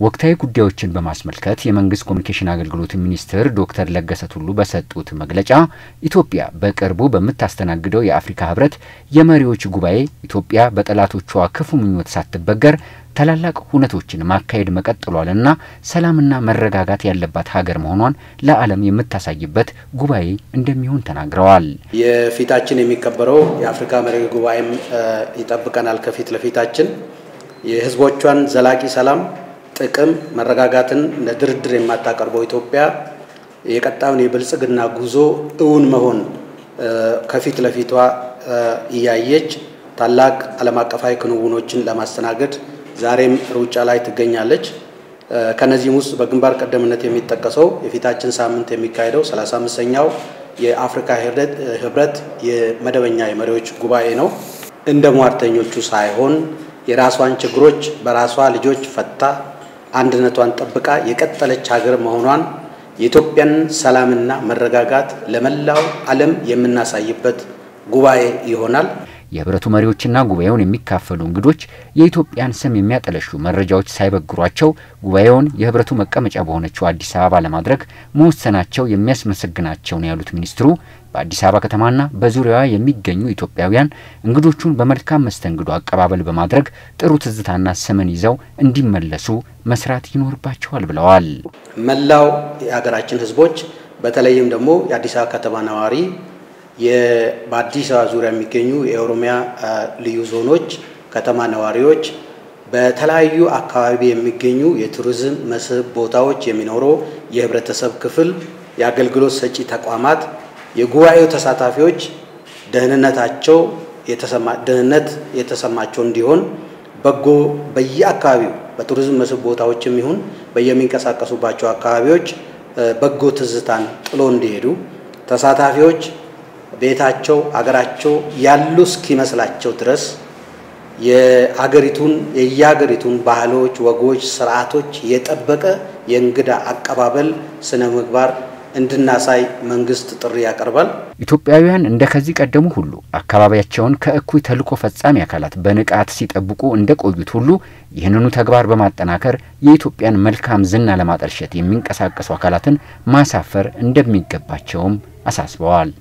ወቅታዊ ጉዳዮችን በማስመልከት የመንግስት ኮሚኒኬሽን አገልግሎት ሚኒስትር ዶክተር ለገሰ ቱሉ በሰጡት መግለጫ ኢትዮጵያ በቅርቡ በምታስተናግደው የአፍሪካ ህብረት የመሪዎች ጉባኤ ኢትዮጵያ በጠላቶቿ ክፉ ምኞት ሳትበገር ታላላቅ ሁነቶችን ማካሄድ መቀጠሏልና ሰላምና መረጋጋት ያለባት ሀገር መሆኗን ለዓለም የምታሳይበት ጉባኤ እንደሚሆን ተናግረዋል። የፊታችን የሚከበረው የአፍሪካ መሪዎች ጉባኤም ይጠብቀናል። ከፊት ለፊታችን የህዝቦቿን ዘላቂ ሰላም ጥቅም መረጋጋትን ለድርድር የማታቀርበው ኢትዮጵያ የቀጣዩን የብልጽግና ጉዞ እውን መሆን ከፊት ለፊቷ እያየች ታላቅ ዓለም አቀፋዊ ክንውኖችን ለማስተናገድ ዛሬም ሩጫ ላይ ትገኛለች። ከነዚህም ውስጥ በግንባር ቀደምነት የሚጠቀሰው የፊታችን ሳምንት የሚካሄደው 35ኛው የአፍሪካ ህብረት የመደበኛ የመሪዎች ጉባኤ ነው። እንደ ሟርተኞቹ ሳይሆን የራሷን ችግሮች በራሷ ልጆች ፈታ አንድነቷን ጠብቃ የቀጠለች ሀገር መሆኗን የኢትዮጵያን ሰላምና መረጋጋት ለመላው ዓለም የምናሳይበት ጉባኤ ይሆናል። የህብረቱ መሪዎችና ጉባኤውን የሚካፈሉ እንግዶች የኢትዮጵያን ስም የሚያጠለሹ መረጃዎች ሳይበግሯቸው ጉባኤውን የህብረቱ መቀመጫ በሆነችው አዲስ አበባ ለማድረግ መወሰናቸው የሚያስመሰግናቸው ነው ያሉት ሚኒስትሩ በአዲስ አበባ ከተማና በዙሪያዋ የሚገኙ ኢትዮጵያውያን እንግዶቹን በመልካም መስተንግዶ አቀባበል በማድረግ ጥሩ ትዝታና ስምን ይዘው እንዲመለሱ መስራት ይኖርባቸዋል ብለዋል። መላው የሀገራችን ህዝቦች በተለይም ደግሞ የአዲስ አበባ ከተማ ነዋሪ በአዲስ አበባ ዙሪያ የሚገኙ የኦሮሚያ ልዩ ዞኖች ከተማ ነዋሪዎች፣ በተለያዩ አካባቢ የሚገኙ የቱሪዝም መስህብ ቦታዎች የሚኖረው የህብረተሰብ ክፍል፣ የአገልግሎት ሰጪ ተቋማት፣ የጉባኤው ተሳታፊዎች ደህንነታቸው ደህንነት የተሰማቸው እንዲሆን በጎ በየአካባቢው በቱሪዝም መስህብ ቦታዎችም ይሁን በየሚንቀሳቀሱባቸው አካባቢዎች በጎ ትዝታን ጥሎ እንዲሄዱ ተሳታፊዎች ቤታቸው አገራቸው ያሉ እስኪመስላቸው ድረስ የአገሪቱን የየሀገሪቱን ባህሎች፣ ወጎች፣ ስርዓቶች የጠበቀ የእንግዳ አቀባበል ስነ ምግባር እንድናሳይ መንግስት ጥሪ ያቀርባል። ኢትዮጵያውያን እንደ ከዚህ ቀደሙ ሁሉ አካባቢያቸውን ከእኩይ ተልዕኮ ፈጻሚ አካላት በንቃት ሲጠብቁ እንደቆዩት ሁሉ ይህንኑ ተግባር በማጠናከር የኢትዮጵያን መልካም ዝና ለማጠልሸት የሚንቀሳቀሱ አካላትን ማሳፈር እንደሚገባቸውም አሳስበዋል።